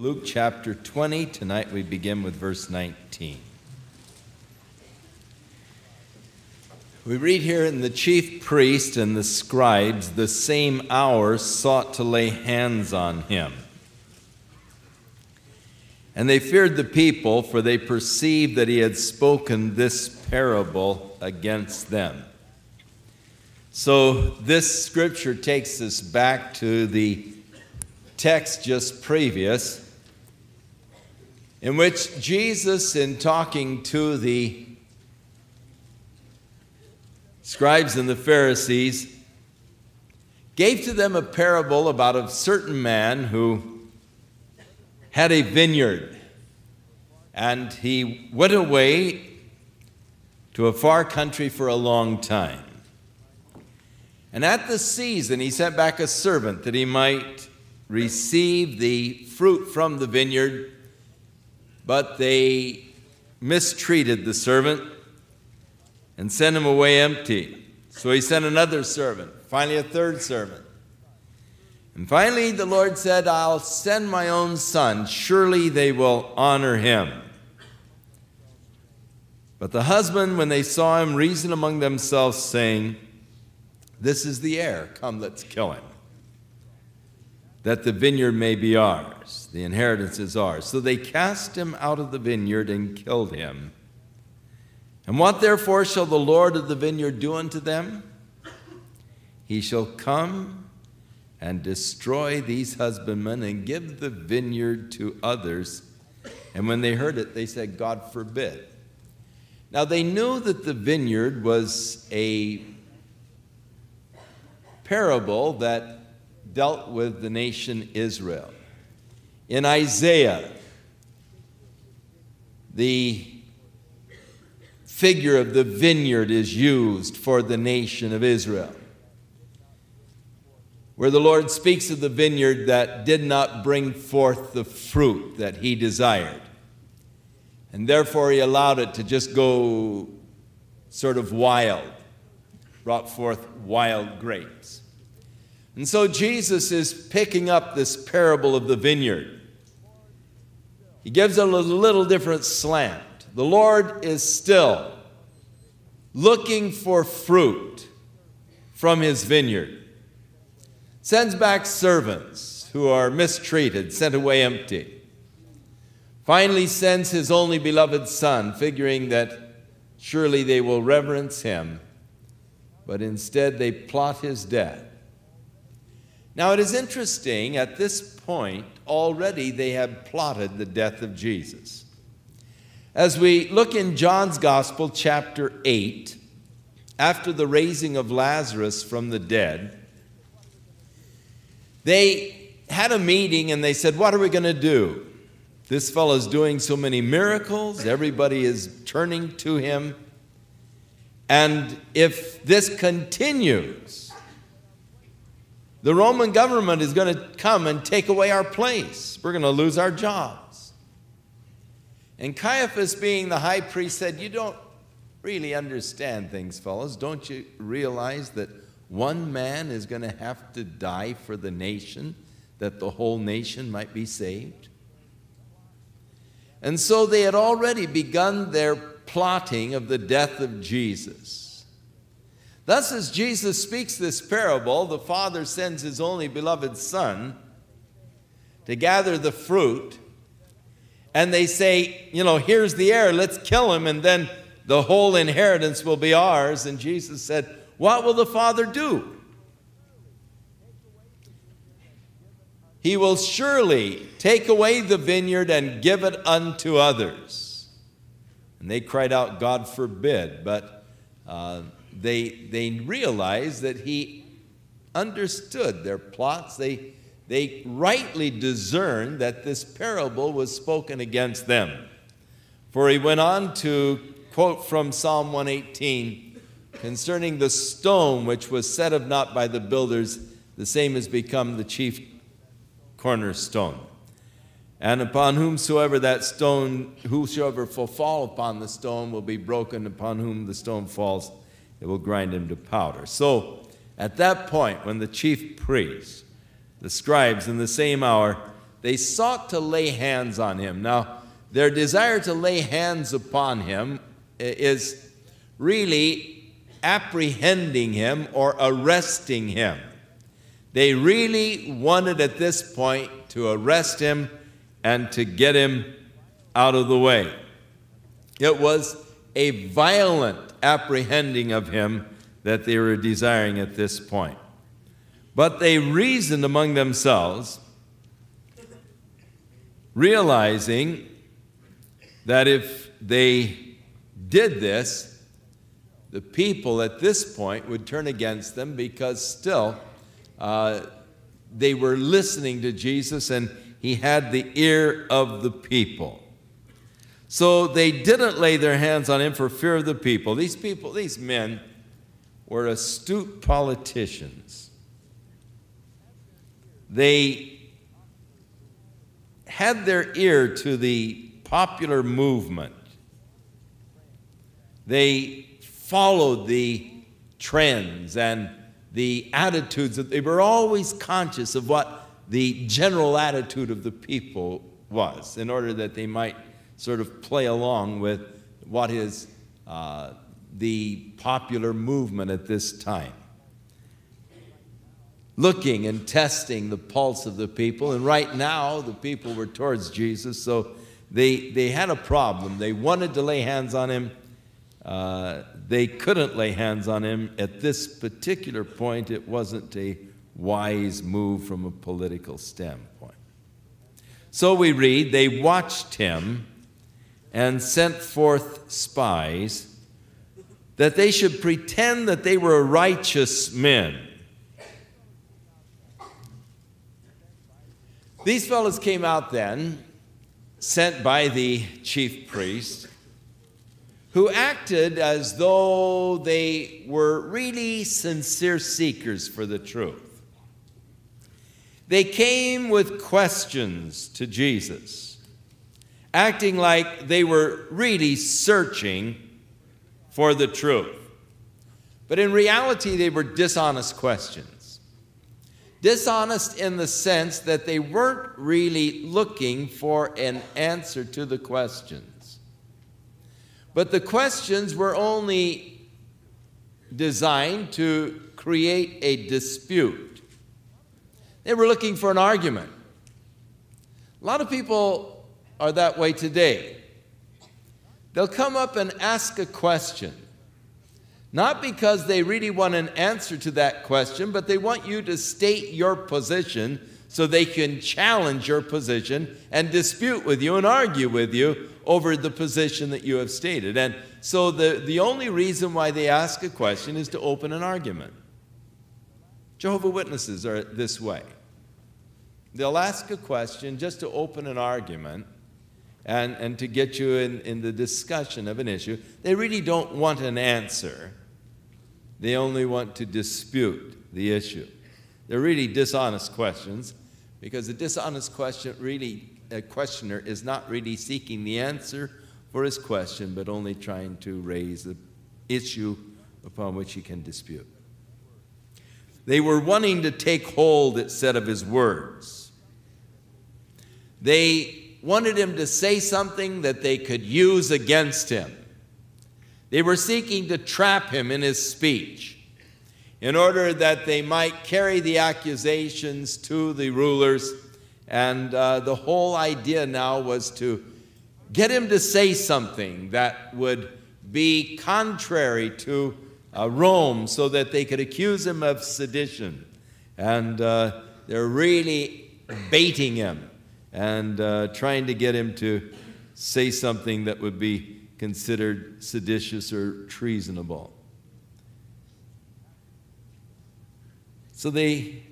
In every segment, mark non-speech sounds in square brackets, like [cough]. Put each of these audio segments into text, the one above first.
Luke chapter 20. Tonight we begin with verse 19. We read here, and the chief priest and the scribes the same hour sought to lay hands on him. And they feared the people, for they perceived that he had spoken this parable against them. So, this scripture takes us back to the text just previous in which Jesus, in talking to the scribes and the Pharisees, gave to them a parable about a certain man who had a vineyard. And he went away to a far country for a long time. And at the season, he sent back a servant that he might receive the fruit from the vineyard but they mistreated the servant and sent him away empty. So he sent another servant, finally, a third servant. And finally, the Lord said, I'll send my own son. Surely they will honor him. But the husband, when they saw him, reasoned among themselves, saying, This is the heir. Come, let's kill him that the vineyard may be ours. The inheritance is ours. So they cast him out of the vineyard and killed him. And what therefore shall the Lord of the vineyard do unto them? He shall come and destroy these husbandmen and give the vineyard to others. And when they heard it, they said, God forbid. Now they knew that the vineyard was a parable that dealt with the nation Israel. In Isaiah, the figure of the vineyard is used for the nation of Israel. Where the Lord speaks of the vineyard that did not bring forth the fruit that he desired. And therefore, he allowed it to just go sort of wild, brought forth wild grapes. And so Jesus is picking up this parable of the vineyard. He gives it a little different slant. The Lord is still looking for fruit from his vineyard. Sends back servants who are mistreated, sent away empty. Finally, sends his only beloved Son, figuring that surely they will reverence him, but instead they plot his death. Now, it is interesting, at this point, already they have plotted the death of Jesus. As we look in John's Gospel, chapter 8, after the raising of Lazarus from the dead, they had a meeting and they said, What are we going to do? This fellow is doing so many miracles, everybody is turning to him. And if this continues, the Roman government is going to come and take away our place. We're going to lose our jobs. And Caiaphas, being the high priest, said, You don't really understand things, fellows. Don't you realize that one man is going to have to die for the nation, that the whole nation might be saved? And so they had already begun their plotting of the death of Jesus. Thus, as Jesus speaks this parable, the Father sends his only beloved Son to gather the fruit, and they say, You know, here's the heir, let's kill him, and then the whole inheritance will be ours. And Jesus said, What will the Father do? He will surely take away the vineyard and give it unto others. And they cried out, God forbid. But uh, they, they realized that he understood their plots. They, they rightly discerned that this parable was spoken against them. For he went on to quote from Psalm 118 concerning the stone which was set of not by the builders, the same has become the chief cornerstone. And upon whomsoever that stone, whosoever fall upon the stone will be broken, upon whom the stone falls it will grind him to powder. So at that point, when the chief priests, the scribes, in the same hour they sought to lay hands on him. Now, their desire to lay hands upon him is really apprehending him or arresting him. They really wanted at this point to arrest him and to get him out of the way. It was a violent apprehending of him that they were desiring at this point. But they reasoned among themselves, realizing that if they did this, the people at this point would turn against them because still uh, they were listening to Jesus and he had the ear of the people. So they didn't lay their hands on him for fear of the people. These people, these men, were astute politicians. They had their ear to the popular movement. They followed the trends and the attitudes. That they were always conscious of what the general attitude of the people was in order that they might sort of play along with what is uh, the popular movement at this time. Looking and testing the pulse of the people, and right now the people were towards Jesus, so they, they had a problem. They wanted to lay hands on him. Uh, they couldn't lay hands on him. At this particular point, it wasn't a wise move from a political standpoint. So we read, they watched him and sent forth spies that they should pretend that they were righteous men. These fellows came out then, sent by the chief priest, who acted as though they were really sincere seekers for the truth. They came with questions to Jesus, acting like they were really searching for the truth. But in reality, they were dishonest questions. Dishonest in the sense that they weren't really looking for an answer to the questions. But the questions were only designed to create a dispute. They were looking for an argument. A lot of people are that way today. They'll come up and ask a question, not because they really want an answer to that question, but they want you to state your position so they can challenge your position and dispute with you and argue with you over the position that you have stated. And so the, the only reason why they ask a question is to open an argument. Jehovah Witnesses are this way. They'll ask a question just to open an argument and, and to get you in, in the discussion of an issue. They really don't want an answer, they only want to dispute the issue. They're really dishonest questions because a dishonest question really, a questioner is not really seeking the answer for his question, but only trying to raise the issue upon which he can dispute. They were wanting to take hold, it said, of his words. They wanted him to say something that they could use against him. They were seeking to trap him in his speech in order that they might carry the accusations to the rulers. And uh, the whole idea now was to get him to say something that would be contrary to uh, Rome so that they could accuse him of sedition. And uh, they're really baiting him and uh, trying to get him to say something that would be considered seditious or treasonable. So they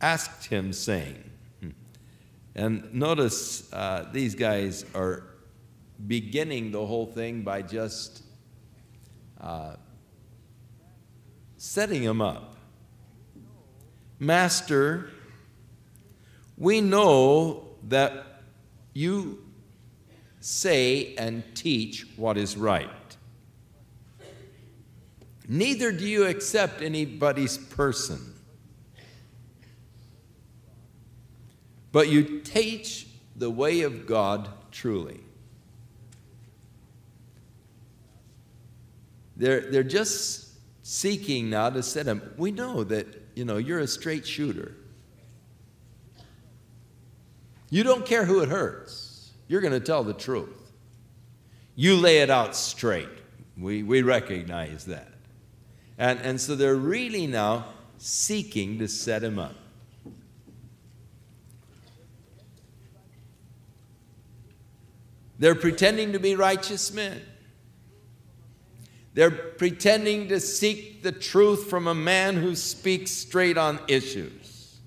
asked him, saying, hmm. and notice uh, these guys are beginning the whole thing by just uh, setting him up. Master, we know that you say and teach what is right. Neither do you accept anybody's person, but you teach the way of God truly. They're, they're just seeking now to set him. We know that, you know, you're a straight shooter. You don't care who it hurts. You're going to tell the truth. You lay it out straight. We, we recognize that. And, and so they're really now seeking to set him up. They're pretending to be righteous men. They're pretending to seek the truth from a man who speaks straight on issues,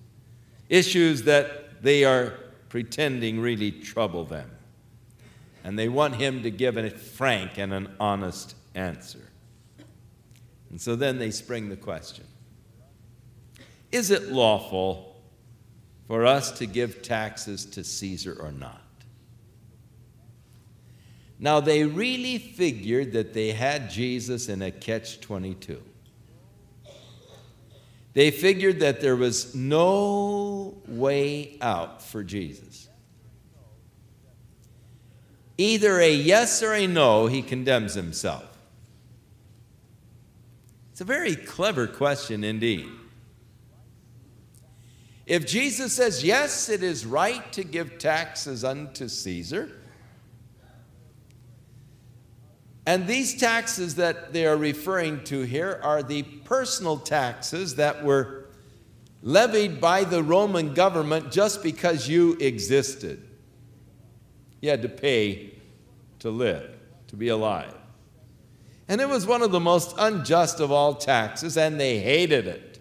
issues that they are pretending really trouble them. And they want him to give a frank and an honest answer. And so then they spring the question Is it lawful for us to give taxes to Caesar or not? Now, they really figured that they had Jesus in a catch 22. They figured that there was no way out for Jesus. Either a yes or a no, he condemns himself. It's a very clever question indeed. If Jesus says, Yes, it is right to give taxes unto Caesar, and these taxes that they are referring to here are the personal taxes that were levied by the Roman government just because you existed. You had to pay to live, to be alive. And it was one of the most unjust of all taxes, and they hated it.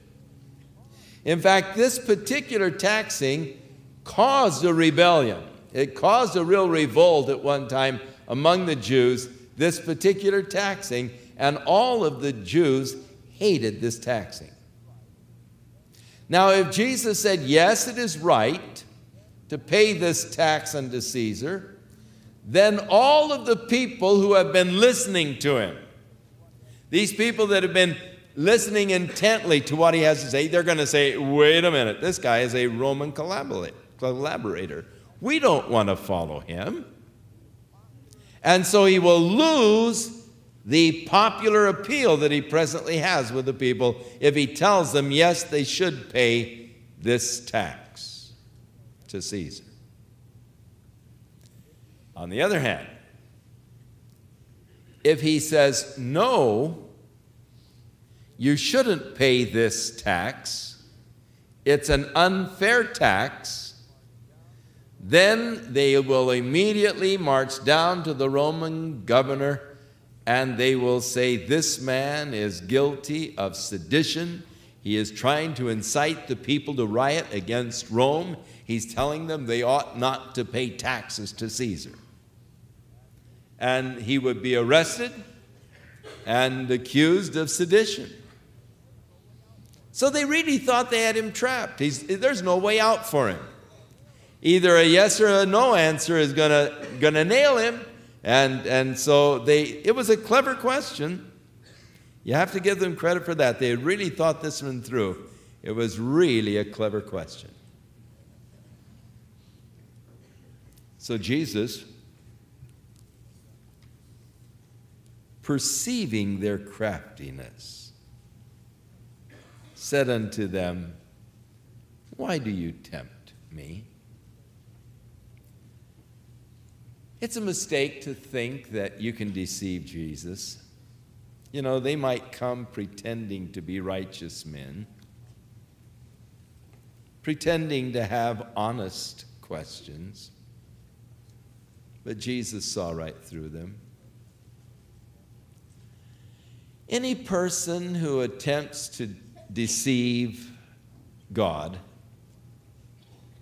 In fact, this particular taxing caused a rebellion. It caused a real revolt at one time among the Jews this particular taxing, and all of the Jews hated this taxing. Now, if Jesus said, Yes, it is right to pay this tax unto Caesar, then all of the people who have been listening to him, these people that have been listening intently to what he has to say, they're going to say, Wait a minute, this guy is a Roman collaborator. We don't want to follow him. And so he will lose the popular appeal that he presently has with the people if he tells them, yes, they should pay this tax to Caesar. On the other hand, if he says, no, you shouldn't pay this tax, it's an unfair tax then they will immediately march down to the Roman governor and they will say, This man is guilty of sedition. He is trying to incite the people to riot against Rome. He's telling them they ought not to pay taxes to Caesar. And he would be arrested and accused of sedition. So they really thought they had him trapped. He's, there's no way out for him either a yes or a no answer is gonna gonna nail him. And and so they it was a clever question. You have to give them credit for that. They really thought this one through. It was really a clever question. So Jesus, perceiving their craftiness, said unto them, Why do you tempt me? It's a mistake to think that you can deceive Jesus. You know, they might come pretending to be righteous men, pretending to have honest questions, but Jesus saw right through them. Any person who attempts to deceive God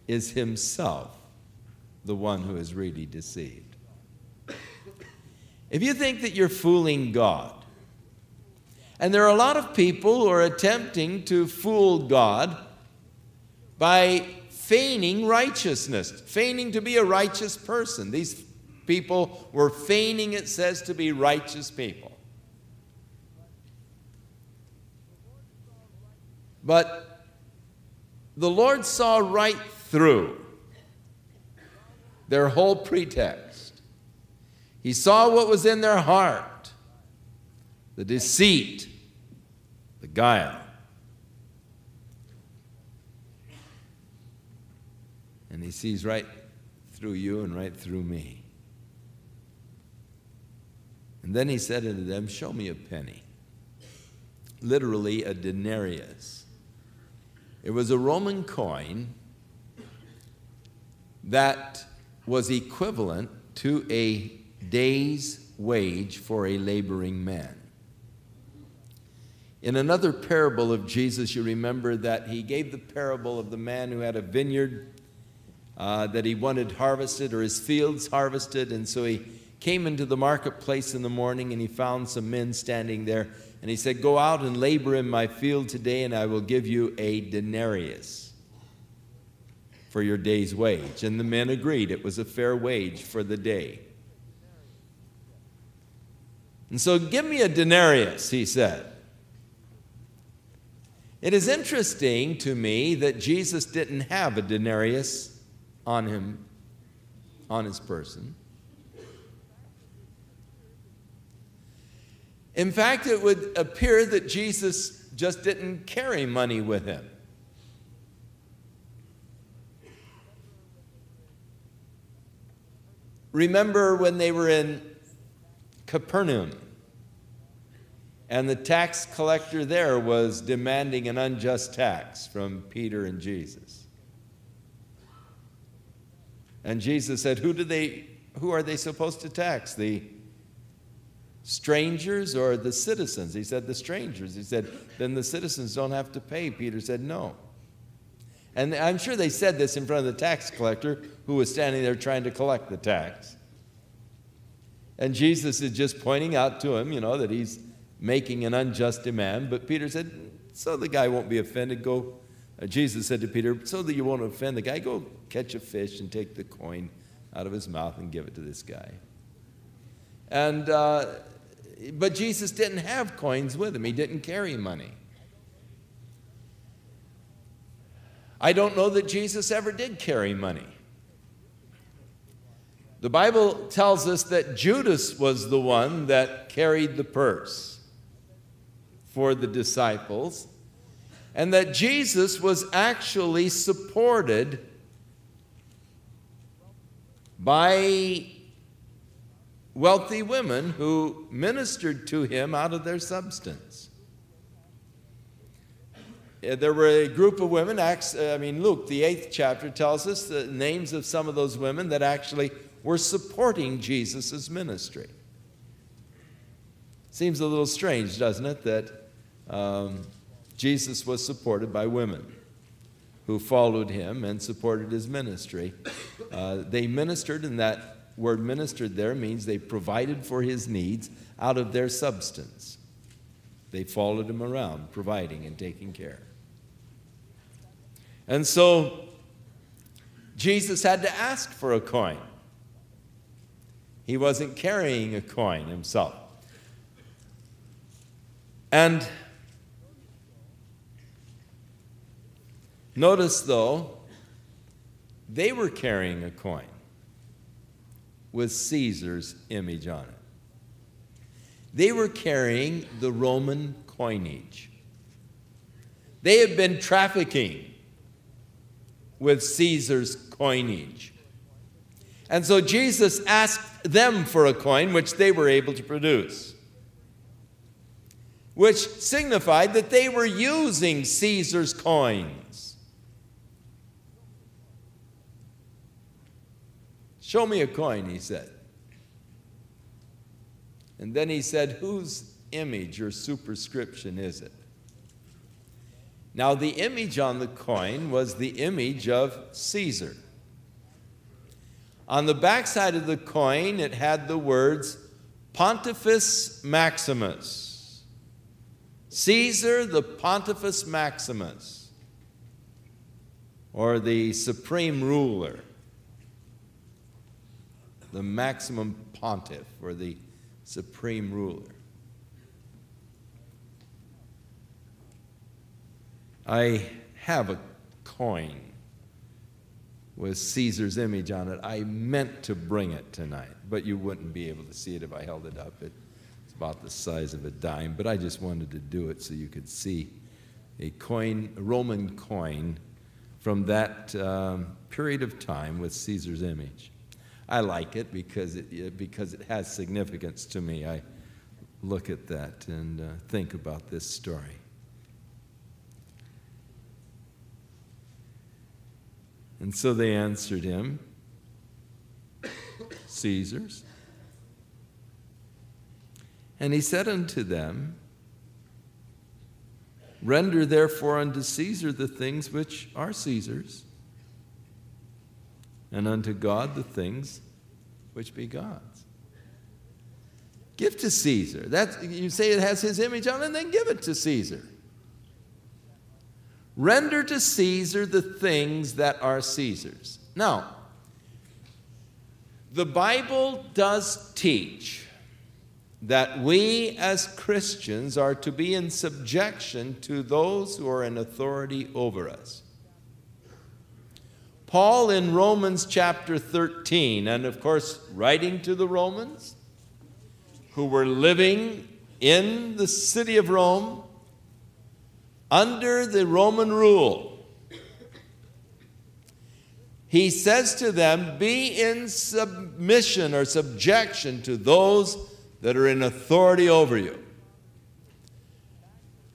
is himself the one who is really deceived. If you think that you're fooling God, and there are a lot of people who are attempting to fool God by feigning righteousness, feigning to be a righteous person. These people were feigning, it says, to be righteous people. But the Lord saw right through their whole pretext. He saw what was in their heart the deceit, the guile. And he sees right through you and right through me. And then he said unto them, Show me a penny. Literally, a denarius. It was a Roman coin that was equivalent to a day's wage for a laboring man. In another parable of Jesus, you remember that he gave the parable of the man who had a vineyard uh, that he wanted harvested or his fields harvested, and so he came into the marketplace in the morning and he found some men standing there, and he said, Go out and labor in my field today, and I will give you a denarius for your day's wage. And the men agreed it was a fair wage for the day. And so, give me a denarius, he said. It is interesting to me that Jesus didn't have a denarius on him, on his person. In fact, it would appear that Jesus just didn't carry money with him. Remember when they were in Capernaum and the tax collector there was demanding an unjust tax from Peter and Jesus. And Jesus said, Who do they who are they supposed to tax? The strangers or the citizens? He said, The strangers. He said, Then the citizens don't have to pay. Peter said, No. And I'm sure they said this in front of the tax collector who was standing there trying to collect the tax. And Jesus is just pointing out to him, you know, that he's making an unjust demand. But Peter said, So the guy won't be offended, go. Uh, Jesus said to Peter, So that you won't offend the guy, go catch a fish and take the coin out of his mouth and give it to this guy. And, uh, but Jesus didn't have coins with him, he didn't carry money. I don't know that Jesus ever did carry money. The Bible tells us that Judas was the one that carried the purse for the disciples, and that Jesus was actually supported by wealthy women who ministered to him out of their substance. There were a group of women, Acts, I mean, Luke, the eighth chapter, tells us the names of some of those women that actually were supporting Jesus' ministry. Seems a little strange, doesn't it, that um, Jesus was supported by women who followed him and supported his ministry. Uh, they ministered, and that word ministered there means they provided for his needs out of their substance. They followed him around, providing and taking care. And so Jesus had to ask for a coin. He wasn't carrying a coin himself. And Notice, though, they were carrying a coin with Caesar's image on it. They were carrying the Roman coinage. They had been trafficking with Caesar's coinage. And so Jesus asked them for a coin, which they were able to produce, which signified that they were using Caesar's coins. Show me a coin, he said. And then he said, Whose image or superscription is it? Now, the image on the coin was the image of Caesar. On the backside of the coin, it had the words Pontifex Maximus. Caesar the Pontifex Maximus, or the supreme ruler the maximum pontiff or the supreme ruler. I have a coin with Caesar's image on it. I meant to bring it tonight, but you wouldn't be able to see it if I held it up. It's about the size of a dime, but I just wanted to do it so you could see a coin, a Roman coin from that um, period of time with Caesar's image. I like it because it, because it has significance to me. I look at that and uh, think about this story. And so they answered him, Caesar's. And he said unto them, Render therefore unto Caesar the things which are Caesar's, and unto God the things which be God's. Give to Caesar. That's, you say it has his image on it, then give it to Caesar. Render to Caesar the things that are Caesar's. Now, the Bible does teach that we as Christians are to be in subjection to those who are in authority over us. Paul in Romans chapter 13, and of course, writing to the Romans who were living in the city of Rome, under the Roman rule. He says to them, Be in submission or subjection to those that are in authority over you.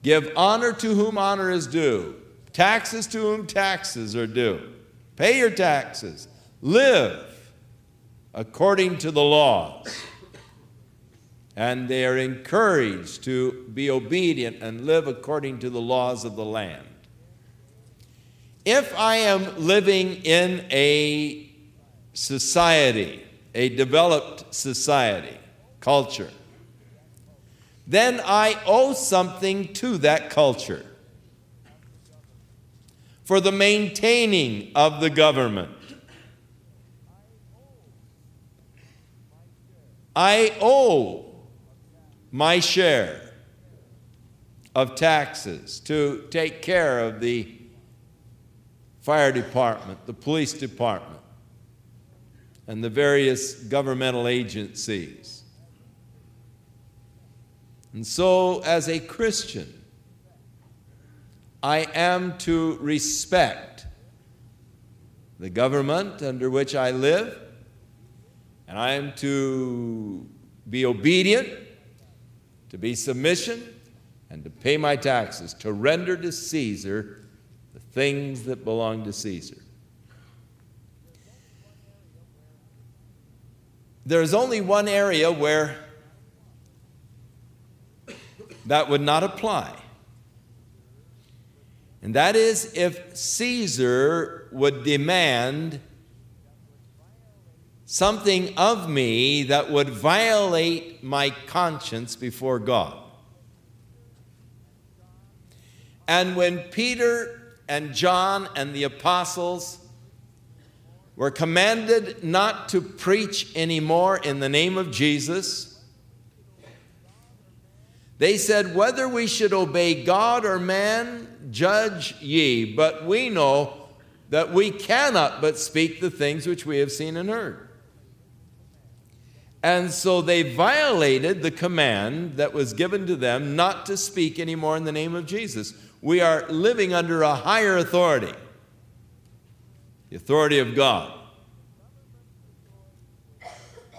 Give honor to whom honor is due, taxes to whom taxes are due. Pay your taxes. Live according to the laws and they are encouraged to be obedient and live according to the laws of the land. If I am living in a society, a developed society, culture, then I owe something to that culture for the maintaining of the government. I owe my share of taxes to take care of the fire department, the police department, and the various governmental agencies. And so, as a Christian, I am to respect the government under which I live, and I am to be obedient to be submission and to pay my taxes, to render to Caesar the things that belong to Caesar. There's only one area where that would not apply. And that is if Caesar would demand something of me that would violate my conscience before God. And when Peter and John and the apostles were commanded not to preach anymore in the name of Jesus, they said, Whether we should obey God or man, judge ye. But we know that we cannot but speak the things which we have seen and heard. And so they violated the command that was given to them not to speak anymore in the name of Jesus. We are living under a higher authority, the authority of God.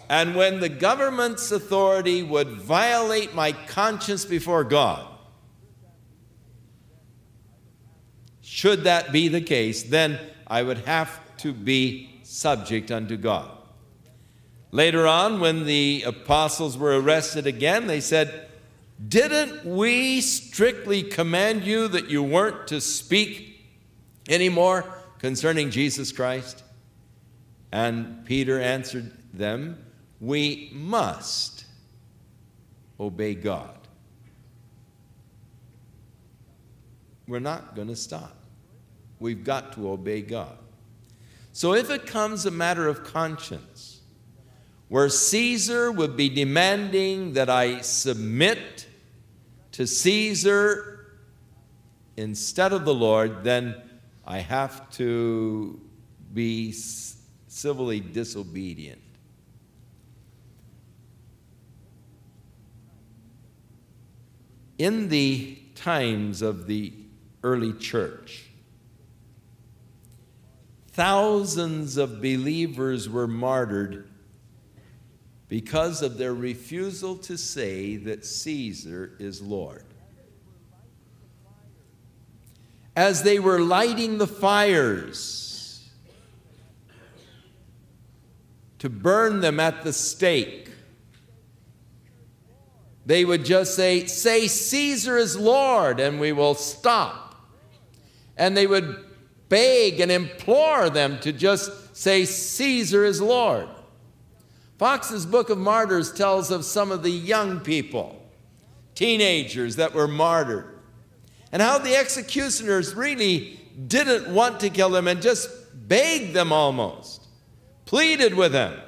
And when the government's authority would violate my conscience before God, should that be the case, then I would have to be subject unto God. Later on, when the apostles were arrested again, they said, Didn't we strictly command you that you weren't to speak anymore concerning Jesus Christ? And Peter answered them, We must obey God. We're not going to stop. We've got to obey God. So if it comes a matter of conscience, where Caesar would be demanding that I submit to Caesar instead of the Lord, then I have to be civilly disobedient. In the times of the early church, thousands of believers were martyred because of their refusal to say that Caesar is Lord. As they were lighting the fires to burn them at the stake, they would just say, Say, Caesar is Lord, and we will stop. And they would beg and implore them to just say, Caesar is Lord. Fox's Book of Martyrs tells of some of the young people, teenagers that were martyred, and how the executioners really didn't want to kill them and just begged them almost, pleaded with them,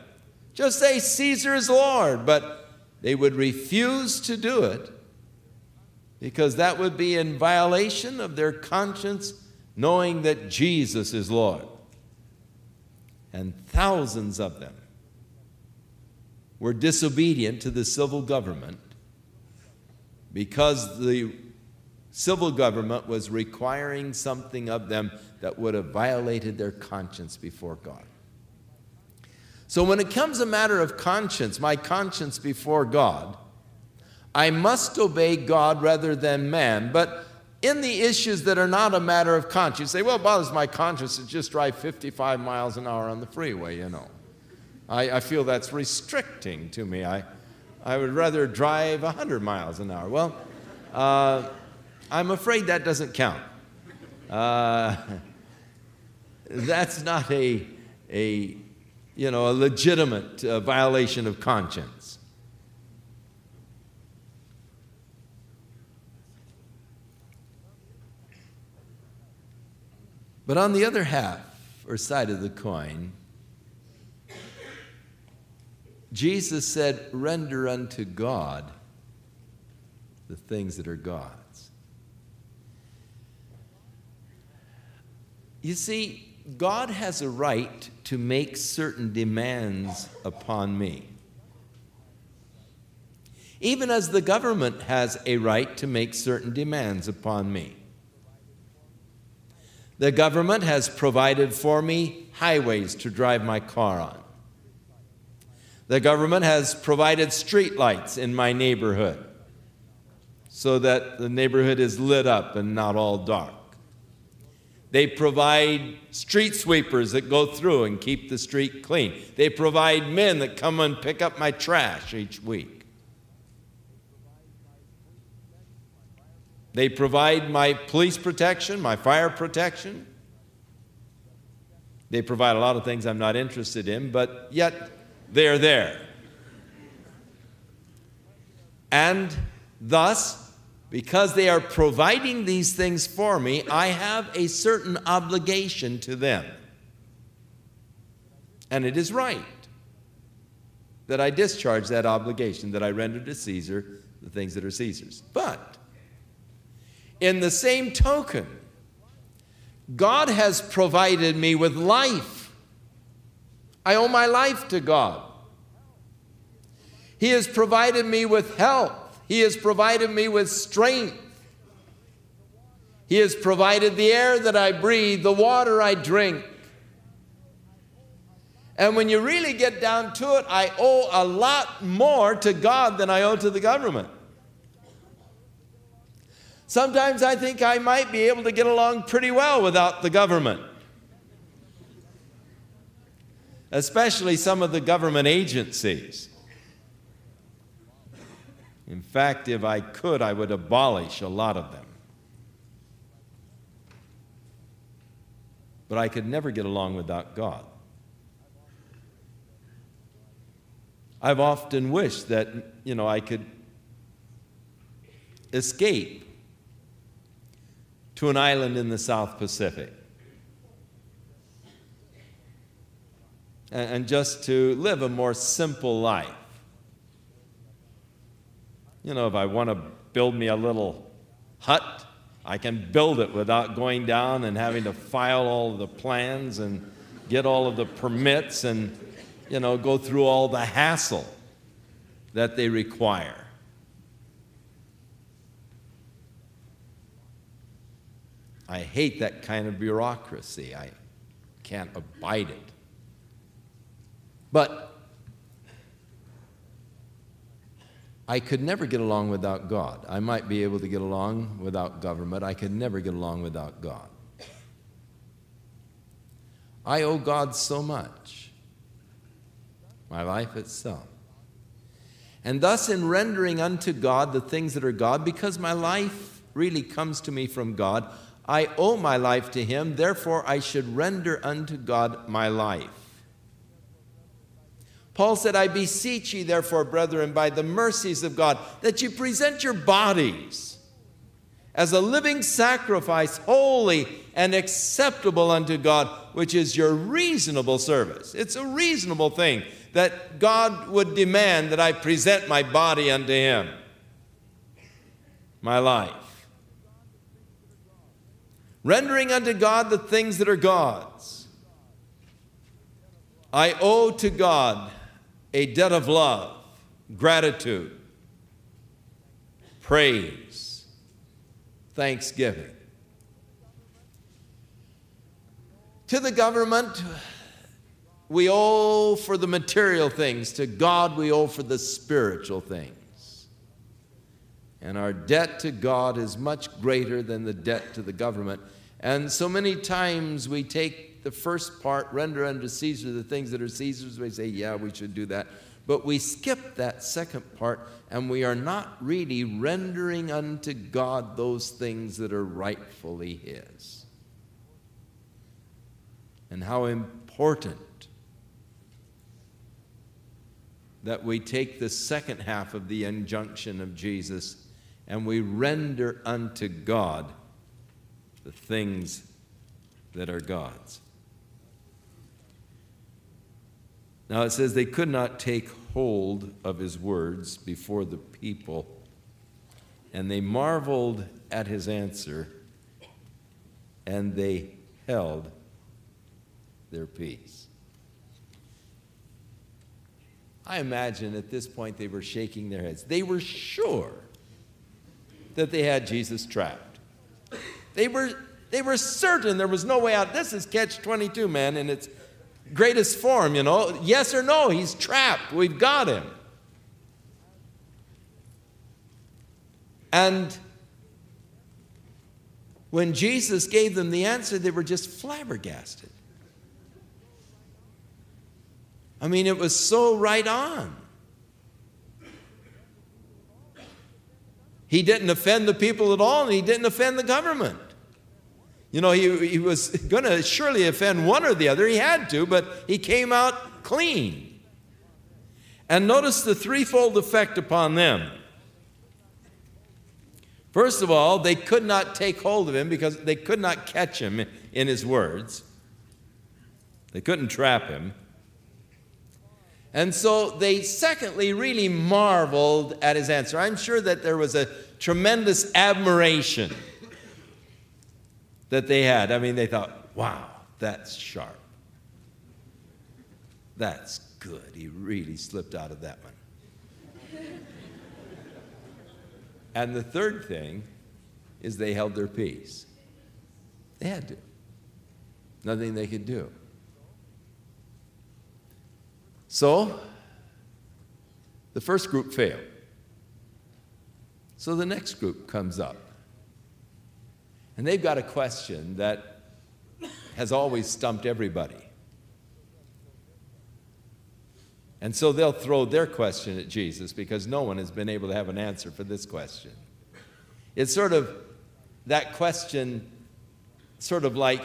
just say, Caesar is Lord. But they would refuse to do it because that would be in violation of their conscience, knowing that Jesus is Lord. And thousands of them were disobedient to the civil government because the civil government was requiring something of them that would have violated their conscience before God. So, when it comes a matter of conscience, my conscience before God, I must obey God rather than man. But in the issues that are not a matter of conscience, say, well, it bothers my conscience to just drive 55 miles an hour on the freeway, you know. I, I feel that's restricting to me. I, I would rather drive 100 miles an hour. Well, uh, I'm afraid that doesn't count. Uh, [laughs] that's not a, a, you know, a legitimate uh, violation of conscience. But on the other half, or side of the coin, Jesus said, Render unto God the things that are God's. You see, God has a right to make certain demands upon me. Even as the government has a right to make certain demands upon me. The government has provided for me highways to drive my car on. The government has provided streetlights in my neighborhood so that the neighborhood is lit up and not all dark. They provide street sweepers that go through and keep the street clean. They provide men that come and pick up my trash each week. They provide my police protection, my fire protection. They provide a lot of things I'm not interested in, but yet they're there. And thus, because they are providing these things for me, I have a certain obligation to them. And it is right that I discharge that obligation, that I render to Caesar the things that are Caesar's. But, in the same token, God has provided me with life. I owe my life to God. He has provided me with health. He has provided me with strength. He has provided the air that I breathe, the water I drink. And when you really get down to it, I owe a lot more to God than I owe to the government. Sometimes I think I might be able to get along pretty well without the government especially some of the government agencies. In fact, if I could, I would abolish a lot of them. But I could never get along without God. I've often wished that, you know, I could escape to an island in the South Pacific and just to live a more simple life. You know, if I want to build me a little hut, I can build it without going down and having to file all of the plans and get all of the permits and, you know, go through all the hassle that they require. I hate that kind of bureaucracy. I can't abide it. But I could never get along without God. I might be able to get along without government. I could never get along without God. I owe God so much, my life itself. And thus, in rendering unto God the things that are God, because my life really comes to me from God, I owe my life to Him, therefore I should render unto God my life. Paul said, I beseech ye, therefore, brethren, by the mercies of God, that you present your bodies as a living sacrifice, holy and acceptable unto God, which is your reasonable service. It's a reasonable thing that God would demand that I present my body unto Him, my life. Rendering unto God the things that are God's. I owe to God a debt of love, gratitude, praise thanksgiving. To the government, we owe for the material things. To God, we owe for the spiritual things. And our debt to God is much greater than the debt to the government. And so many times we take the first part, render unto Caesar the things that are Caesar's. We say, yeah, we should do that. But we skip that second part and we are not really rendering unto God those things that are rightfully His. And how important that we take the second half of the injunction of Jesus and we render unto God the things that are God's. Now it says they could not take hold of his words before the people, and they marveled at his answer, and they held their peace. I imagine at this point they were shaking their heads. They were sure that they had Jesus trapped. They were, they were certain there was no way out. This is catch 22, man, and it's greatest form, you know. Yes or no, he's trapped. We've got him. And when Jesus gave them the answer, they were just flabbergasted. I mean, it was so right on. He didn't offend the people at all, and he didn't offend the government. You know, he, he was going to surely offend one or the other. He had to, but he came out clean. And notice the threefold effect upon them. First of all, they could not take hold of him because they could not catch him in his words. They couldn't trap him. And so they, secondly, really marveled at his answer. I'm sure that there was a tremendous admiration that they had. I mean, they thought, wow, that's sharp. That's good. He really slipped out of that one. [laughs] and the third thing is they held their peace. They had to. Nothing they could do. So, the first group failed. So the next group comes up. And they've got a question that has always stumped everybody. And so they'll throw their question at Jesus because no one has been able to have an answer for this question. It's sort of that question, sort of like,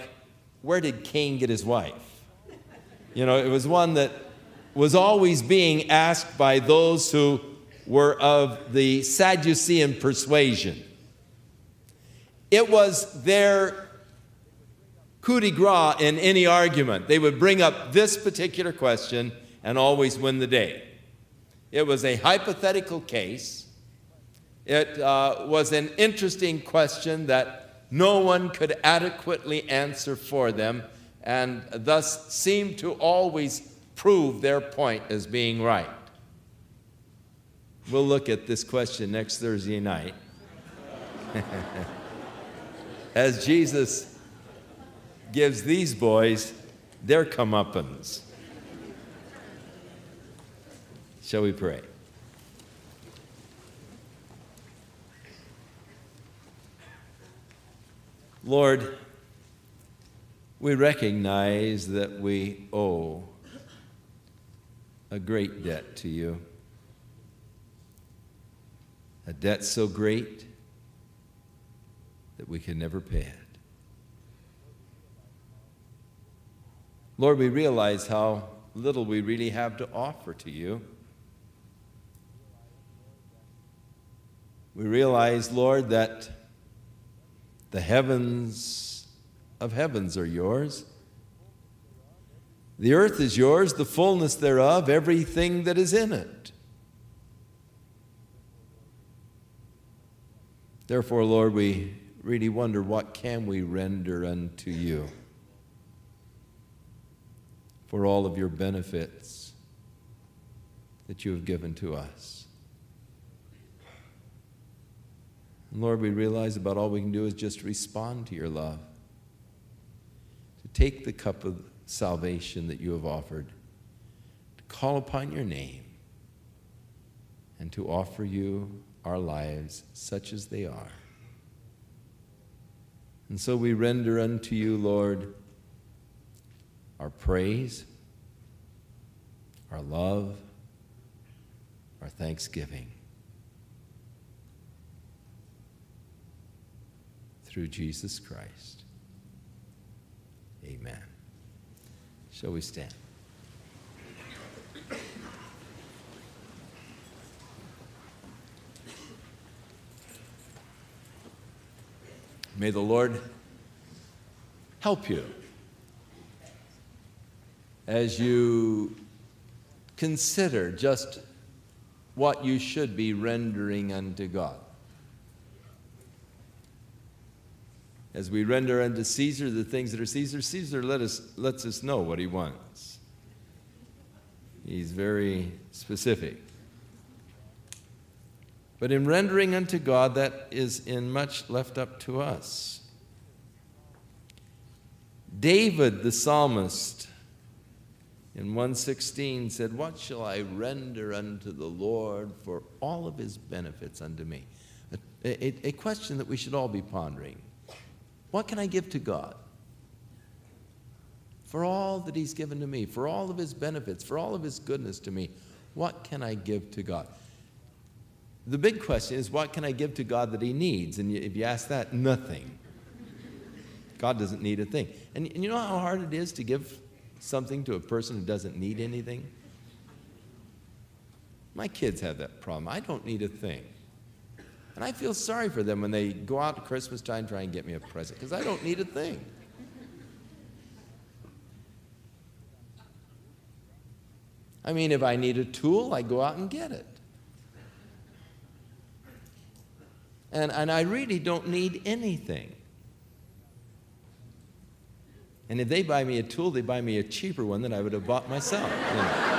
where did Cain get his wife? You know, it was one that was always being asked by those who were of the Sadducean persuasion. It was their coup de grace in any argument. They would bring up this particular question and always win the day. It was a hypothetical case. It uh, was an interesting question that no one could adequately answer for them. and thus seem to always prove their point as being right. We'll look at this question next Thursday night. [laughs] as Jesus gives these boys their comeuppance. Shall we pray? Lord, we recognize that we owe a great debt to you. A debt so great that we can never pay it. Lord, we realize how little we really have to offer to you. We realize, Lord, that the heavens of heavens are yours. The earth is yours, the fullness thereof, everything that is in it. Therefore, Lord, we really wonder what can we render unto you for all of your benefits that you have given to us. And Lord, we realize about all we can do is just respond to your love, to take the cup of salvation that you have offered, to call upon your name, and to offer you our lives such as they are. And so we render unto you, Lord, our praise, our love, our thanksgiving. through Jesus Christ. Amen. Shall we stand? May the Lord help you as you consider just what you should be rendering unto God. as we render unto Caesar the things that are Caesar, Caesar let us, lets us know what he wants. He's very specific. But in rendering unto God, that is in much left up to us. David the psalmist in 116 said, What shall I render unto the Lord for all of his benefits unto me? A, a, a question that we should all be pondering. What can I give to God? For all that He's given to me, for all of His benefits, for all of His goodness to me, what can I give to God? The big question is, what can I give to God that He needs? And if you ask that, nothing. God doesn't need a thing. And, you know how hard it is to give something to a person who doesn't need anything? My kids have that problem. I don't need a thing. And I feel sorry for them when they go out at Christmas time and try and get me a present because I don't need a thing. I mean, if I need a tool, I go out and get it. And, and I really don't need anything. And if they buy me a tool, they buy me a cheaper one than I would have bought myself. You know.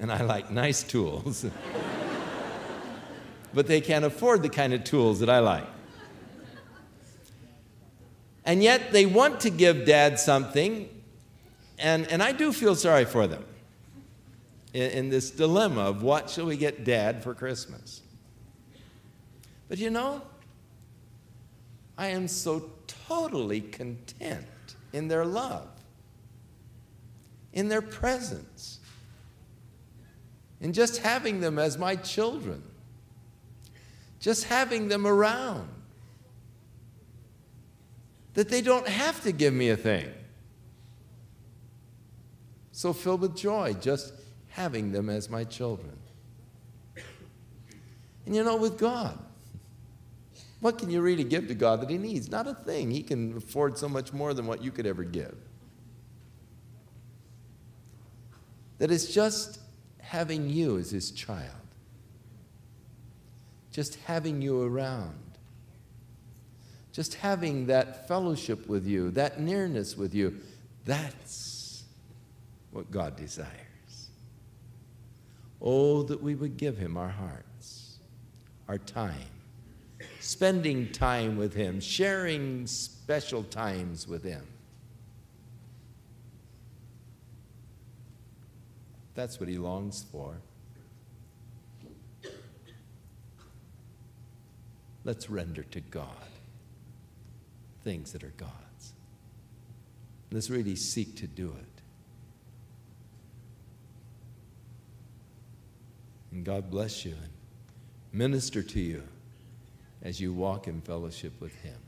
and I like nice tools. [laughs] but they can't afford the kind of tools that I like. And yet they want to give dad something, and, and I do feel sorry for them in, in this dilemma of what shall we get dad for Christmas. But you know, I am so totally content in their love, in their presence in just having them as my children, just having them around, that they don't have to give me a thing. So filled with joy, just having them as my children. And you know, with God, what can you really give to God that He needs? Not a thing. He can afford so much more than what you could ever give. That it's just having you as his child. just having you around, just having that fellowship with you, that nearness with you. That's what God desires. Oh, that we would give Him our hearts, our time, spending time with Him, sharing special times with Him. That's what He longs for. Let's render to God things that are God's. Let's really seek to do it. And God bless you and minister to you as you walk in fellowship with Him.